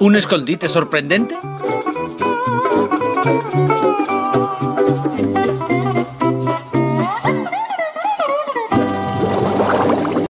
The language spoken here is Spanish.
¿Un escondite sorprendente?